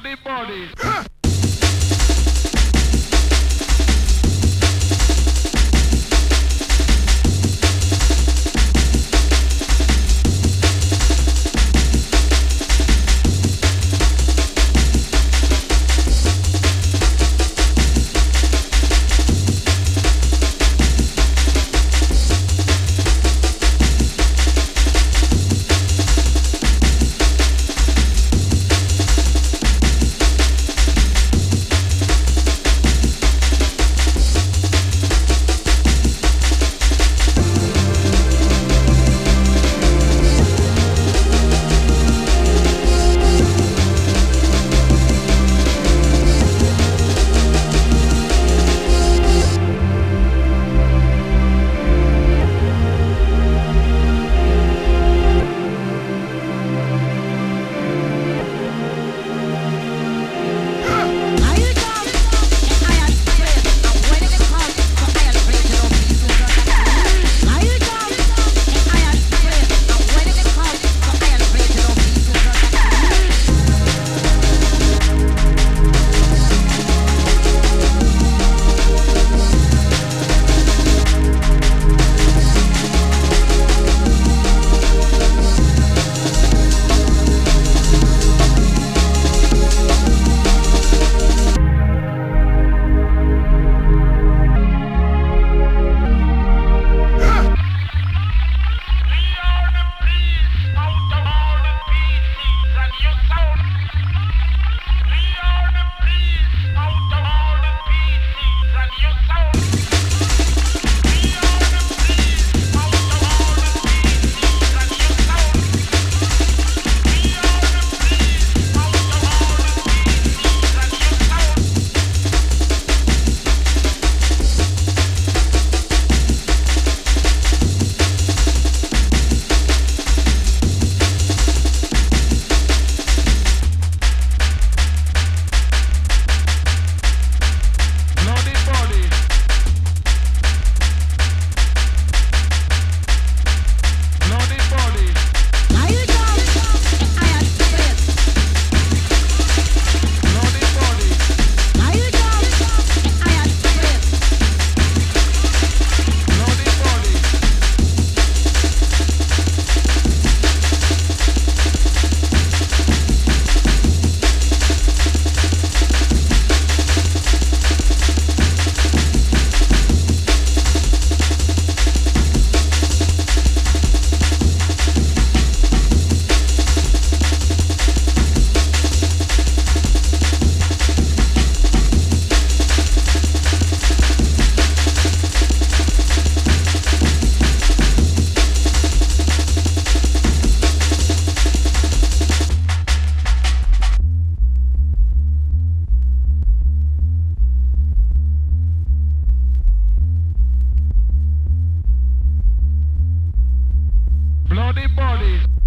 Bloody body. Bloody body.